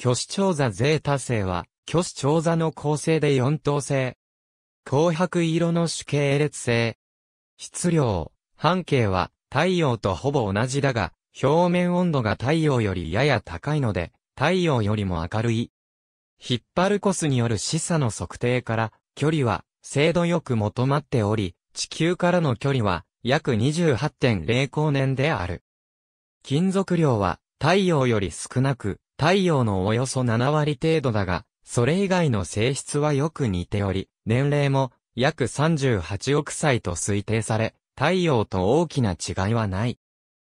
虚子長座ゼータ星は、虚子長座の構成で4等星。紅白色の主系列星。質量、半径は太陽とほぼ同じだが、表面温度が太陽よりやや高いので、太陽よりも明るい。ヒッパルコスによる示唆の測定から、距離は精度よく求まっており、地球からの距離は約28.0光年である。金属量は太陽より少なく、太陽のおよそ7割程度だが、それ以外の性質はよく似ており、年齢も約38億歳と推定され、太陽と大きな違いはない。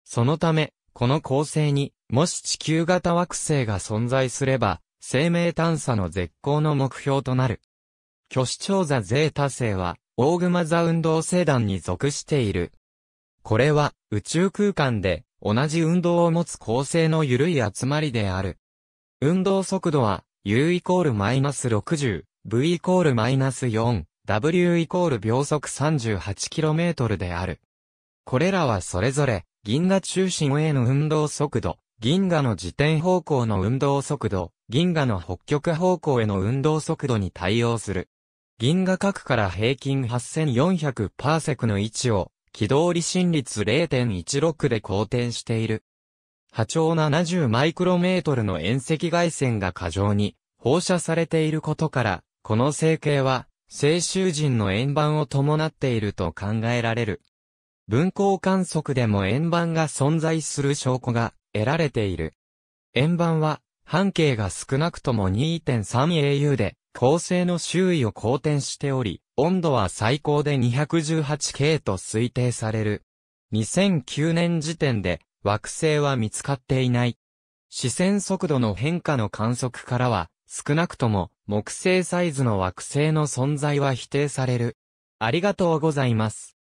そのため、この構成に、もし地球型惑星が存在すれば、生命探査の絶好の目標となる。巨子調座ゼータ星は、オーグマザ運動星団に属している。これは、宇宙空間で、同じ運動を持つ構成の緩い集まりである。運動速度は、u イコールマイナス60、v イコールマイナス4、w イコール秒速 38km である。これらはそれぞれ、銀河中心への運動速度、銀河の自転方向の運動速度、銀河の北極方向への運動速度に対応する。銀河核から平均8400パーセクの位置を、軌道離心率0.16で公転している。波長70マイクロメートルの遠赤外線が過剰に放射されていることから、この成形は、青州人の円盤を伴っていると考えられる。分光観測でも円盤が存在する証拠が得られている。円盤は半径が少なくとも 2.3au で恒星の周囲を公転しており、温度は最高で 218K と推定される。2009年時点で惑星は見つかっていない。視線速度の変化の観測からは、少なくとも木星サイズの惑星の存在は否定される。ありがとうございます。